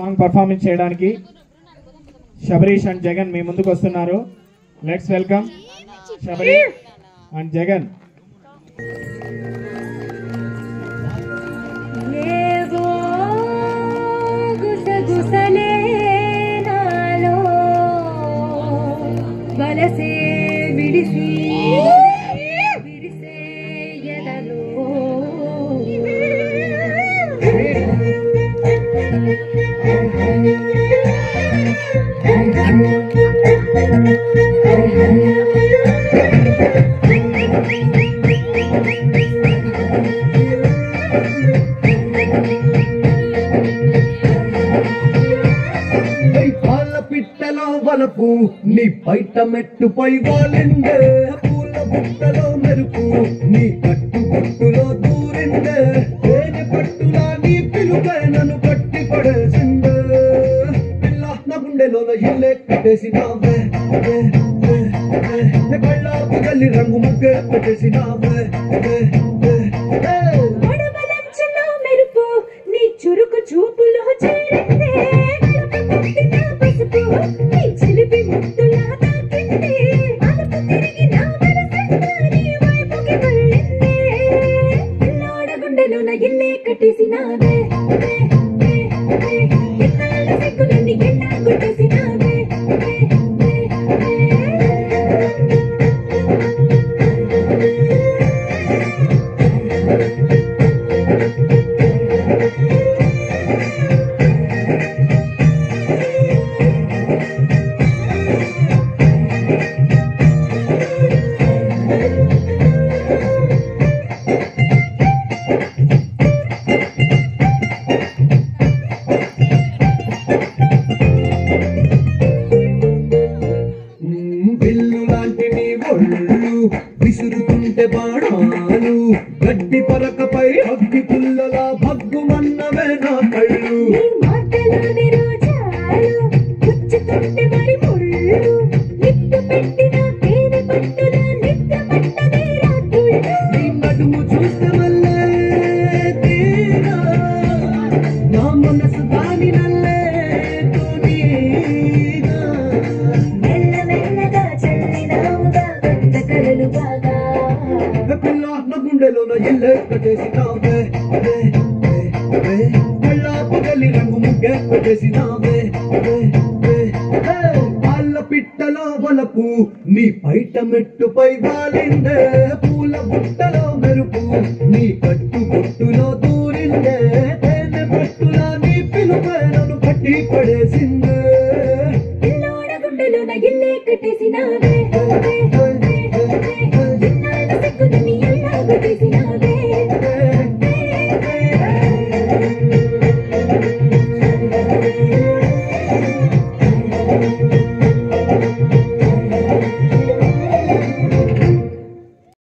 Song performance చేయడానికి Shabarish and Jagan మీ ముందుకు వస్తున్నారు. Let's welcome Sabarish and Jagan. గుసలే నాలో బలసే వలపు నీ బయట మెట్టుపై వాలిందే. పూల బుట్టలో మెరుపు నీ కట్టు బుట్టులో దూరిందే. పట్టులా నీ పిలుపై నన్ను కట్టి పడేసింది గుండెలోన ఇల్లే కట్టేసినావే వే, వే, వే. నే కళ్ళాపు గల్లి రంగు ముగ్గే పెట్టేసినావే వే, వే, వే. అడవలంచులో మెరుపు నీ చురుకు చూపులో చేరిందే అలుపు పుట్టిన పసుపు నీ చిలిపి ముద్దులా తాకిందే అలుపు తిరిగి నా మనసంతా నీ వైపుకి మళ్ళిందే పిల్లోడ గుండెలోన ఇల్లే కట్టేసినావే బిల్లు లాంటి నీ ఒళ్ళు విసురుతుంటే బాణాలు. గడ్డి పరకపై అగ్గి పుల్లలా భగ్గుమన్నవే నా కళ్ళు. మాటలోని రోజాలు పిల్ల నా గుండెలోన ఇల్లే కట్టేసినావే వే, వే, వే. కళ్ళాపు గలి రంగు ముగ్గే పెట్టేసినావే వే, వే, వే. పాల పిట్టలో వలపు నీ బయట మెట్టుపై వాలిందే. పూల బుట్టలో మెరుపు నీ కట్టు బొట్టులో దూరిందే. తేనె పట్టులా నీ పిలుపై నన్ను కట్టి పడేసిందే. పిల్లోడ గుండెలోన ఇల్లే కట్టేసినావే. వే, వే,